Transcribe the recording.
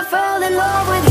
I fell in love with you